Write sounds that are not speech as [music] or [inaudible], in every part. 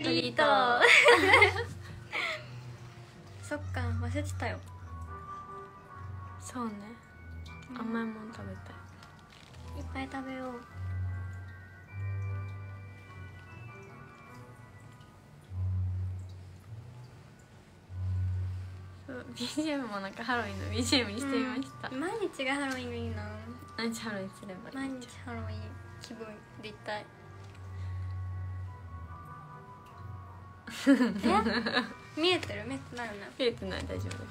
リート [laughs] そっか忘れてたよ。そうね。甘いもん食べたい。いっぱい食べよう。そう BGM もなんかハロウィンの BGM にしてみました、うん。毎日がハロウィンがいいな。何日ハロウィンすればいい毎日ハロウィン気分でいたい [laughs] え？見えてる？見えてないよね見えてない大丈夫。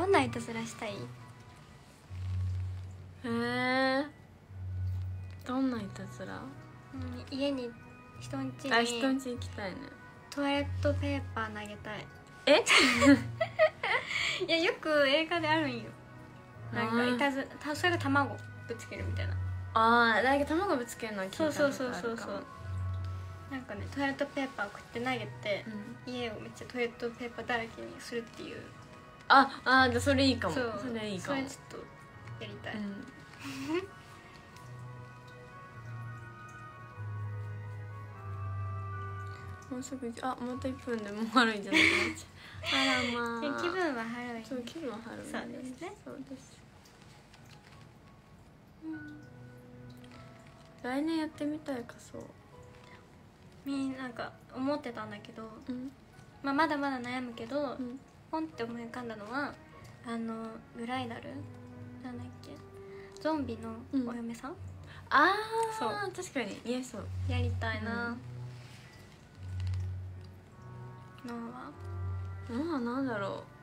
どんないたずらしたい？へえどんないたずら？うん家に人ん家あ人んにち行きたいね。トイレットペーパー投げたい。え？[laughs] いやよく映画であるんよ。なんかうんいたずたそれが卵ぶつけるみたいな。ああだけど卵ぶつけるのは聞いたそうことあるかも。そうそうそうそうなんかねトイレットペーパーをこうやって投げてう、ん。家をめっちゃトイレットペーパーだらけにするっていう。ああじゃあそれいいかも。そう。それいいかも。それちょっとやりたい、うん。[laughs] もうすぐあまた1分でもうハロウィンじゃなくなっちゃう。[laughs] あらまあ。気分はハロウィンそう気分はハロウィンそうですね。そうです、来年やってみたい仮装みんななんか思ってたんだけど、うん。まあ、まだまだ悩むけど、うん。ポンって思い浮かんだのはあのグライダルなんだっけ？ゾンビのお嫁さん、あそう。あ確かに。言えそうやりたいな、のは？まあなんだろう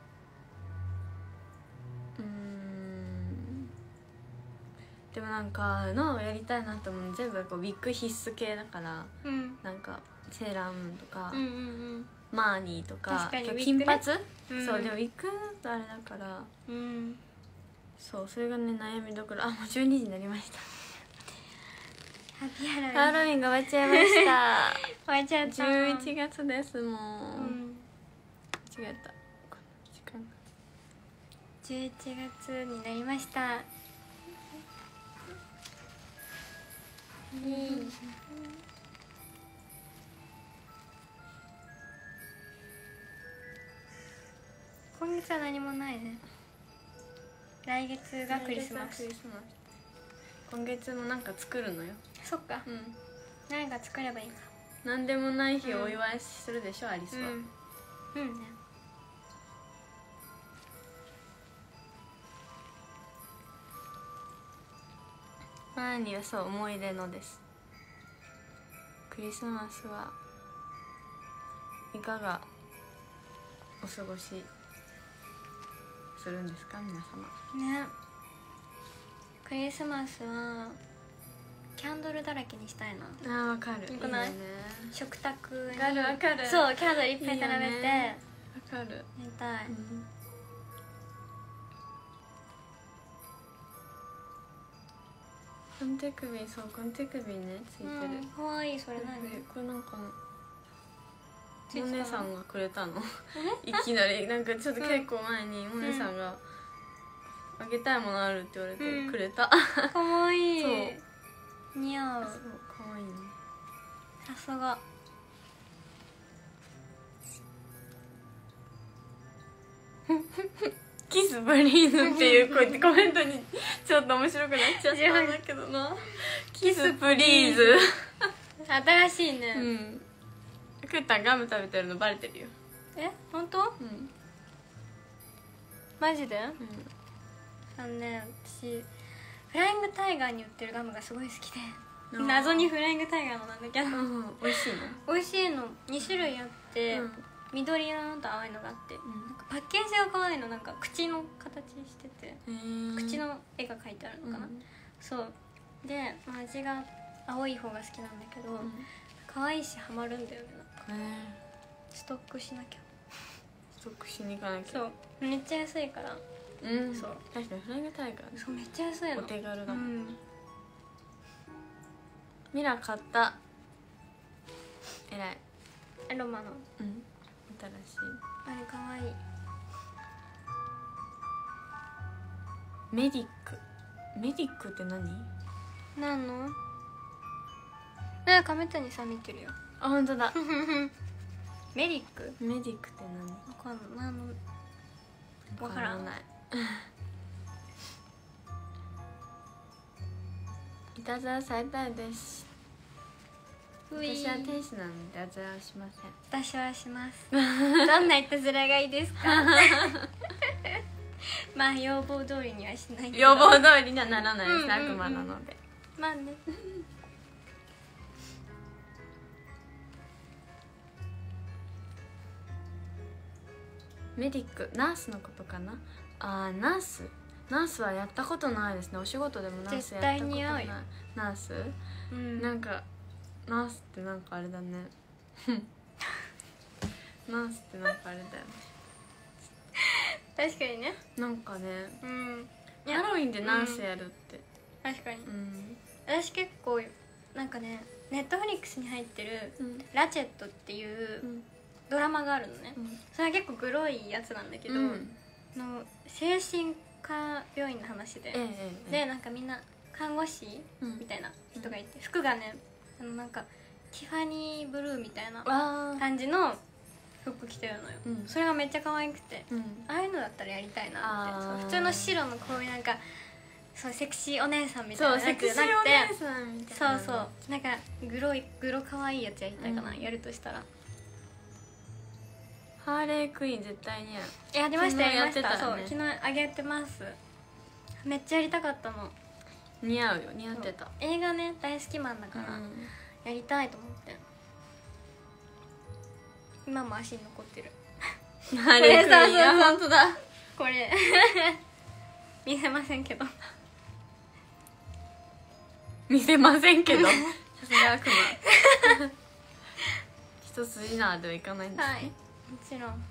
でもなんかのをやりたいなと思うの全部こうウィッグ必須系だからうん。なんかセーラームーンとか、うんうんマーニーとかね。金髪、うん。そうでもウィッグだとあれだからうん。うんそうそれがね悩みどころ。あもう12時になりました。ハッピーハロウィン。ハロウィンが終わっちゃいました。[laughs] 終わっちゃった。11月ですもん、うん。間違えた。この時間11月になりました今月は何もないね来月がクリスマススマス今月もなん。か作るのよそっかうん。何か作ればいいか何でもない日をお祝いするでしょう、アリスは、うん。うん。ねマーニーはそう思い出のです。クリスマスはいかがお過ごしするんですか皆様。ね。クリスマスはキャンドルだらけにしたいな。あーわかる。よくない？ね。食卓に。わかるわかる。そうキャンドルいっぱい並べて。いいよね。わかる、やりたい。うんコンテ首そうコンテ首ねついてる、うんかわいいそれ何？これなんかついてたのお姉さんがくれたの。いきなり。なんかちょっと結構前にお姉さんが「あげたいものある?」って言われてうん。くれた、かわい。い [laughs] そ似合う。そうかわいいね。さすが [laughs] キスブリーズっていうこうやってコメントにちょっと面白くなっちゃったんだけどな。 Kiss please。新しいね、うん。くーたんガム食べてるのバレてるよ。え？本当？うん、マジで？あのね私フライングタイガーに売ってるガムがすごい好きで。うん謎にフライングタイガーのなんだけど。うん、美味しいの？美味しいの。2種類あって、うん緑色のと青いのがあって、んなんかパッケージが可愛いのなんか口の形してて、口の絵が描いてあるのかな、うん。そう。で、まあ、味が青い方が好きなんだけど、うん。可愛いしハマるんだよね。なんかねストックしなきゃ。ストックしに行かなきゃ。そう。めっちゃ安いから。うん。そう。確かにフライングタイガーねそうめっちゃ安いの。お手軽だ、うん。ミラ買った。えらい。アロマのうん新しい。あれ可愛いメディック。メディックって何？何の？ね亀谷さん見てるよ。あ本当だ。メリック？メディックって何？わかんない。わからんない。[laughs] いたずらされたいです私は天使なのでいたずらはしません。私はします。[laughs] どんないたずらがいいですか？[laughs] まあ要望通りにはしない要望通りにはならないです、うんうんうん悪魔なので。まあね。メディックナースのことかな？あーナース。ナースはやったことないですね。お仕事でもナースやったことない。ナース、うん。なんかナースってなんかあれだね。[laughs] ナースってなんかあれだよね。確かにね。なんかねうん。ハロウィンでナースやるって。確かに。うん。私結構なんかねネットフリックスに入ってるうん「ラチェット」っていううん。ドラマがあるのね。それは結構グロいやつなんだけど、うん。の精神科病院の話で、でなんかみんな看護師うん。みたいな人がいて、服がねあのなんかティファニーブルーみたいな感じの服着てるのよ、うん。それがめっちゃ可愛くてうん。ああいうのだったらやりたいなって。普通の白のこういうなんかそうセクシーお姉さんみたいそうなセクシーお姉さんみたいな。そうそう。なんかグロいグロ可愛いやつやりたいかな、うん。やるとしたら。ハーレークイーン絶対にやるやりましたやりました。ねそう昨日あげてます。めっちゃやりたかったの似合うよ似合ってた。映画ね大好きマンだから、うん。やりたいと思って今も足に残ってる。ハーレークイーンいやそうそうだ。これ。[laughs] 見せませんけど。見せませんけど。[laughs] さすが悪魔。[laughs] 一筋縄ではいかないんですはい。ねもちろん。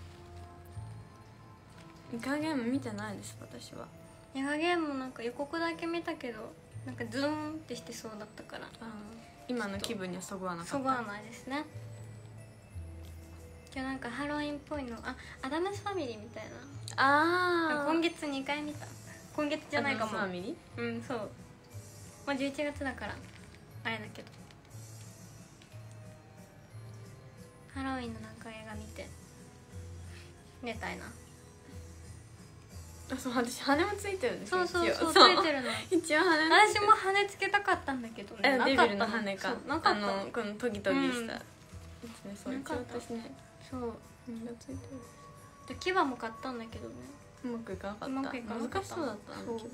イカゲーム見てないです私は。ヤガゲームもなんか予告だけ見たけどなんかズーンってしてそうだったから今の気分にはそぐわなかった。そぐわないですね。今日なんかハロウィンっぽいのあアダムスファミリーみたいな。ああ今月2回見た。今月じゃないかも。ファミリー？うんそう。もう11月だからあれだけど。ハロウィンのなんか映画見て。寝たいなあそう私羽もついてるんですよそうそうそうついてるの。[laughs] 一応羽私も羽つけたかったんだけどねえデビルの？羽かなかあった。ののこのトギトギした。うん。やつねそう一応私ねそう羽がついてるで牙も買ったんだけどね。うまくいかなかった。難しそうだったあの牙。[laughs]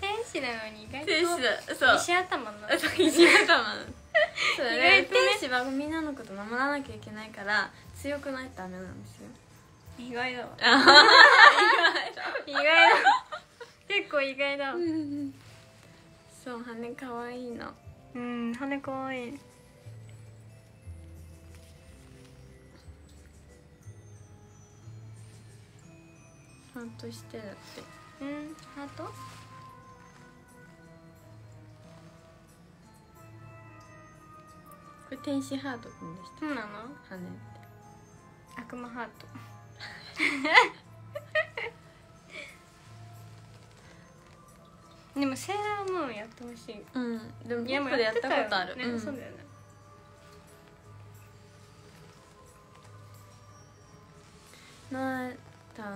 天使なのに意外と天使だ。そう石頭なの [laughs] そう意ね。外とね天使はみんなのこと守らなきゃいけないから強くないとダメなんですよ。意外だわ。あ意外だ。結構意外だわ。そう羽かわいいの。うん羽かわいい。ハートしてだって。うんハート？れ天使ハートって言うんでしたそうなの？羽って。悪魔ハート。でもセーラームーンやってほしい。うんでもいやもう僕でやったよことある。ね、うん。そうだよね。なたん